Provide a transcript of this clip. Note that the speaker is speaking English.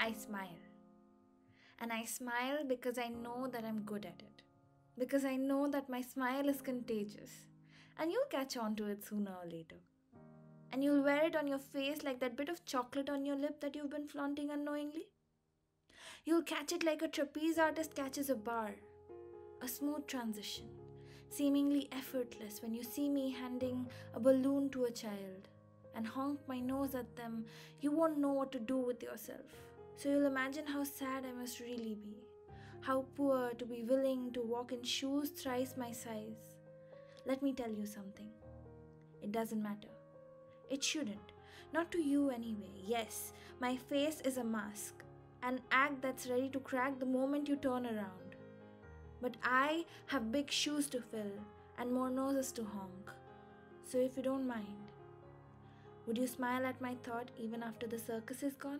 I smile. And I smile because I know that I'm good at it. Because I know that my smile is contagious. And you'll catch on to it sooner or later. And you'll wear it on your face like that bit of chocolate on your lip that you've been flaunting unknowingly. You'll catch it like a trapeze artist catches a bar. A smooth transition, seemingly effortless when you see me handing a balloon to a child and honk my nose at them, you won't know what to do with yourself. So you'll imagine how sad I must really be. How poor to be willing to walk in shoes thrice my size. Let me tell you something. It doesn't matter. It shouldn't. Not to you anyway. Yes, my face is a mask, an act that's ready to crack the moment you turn around. But I have big shoes to fill and more noses to honk. So if you don't mind, would you smile at my thought even after the circus is gone?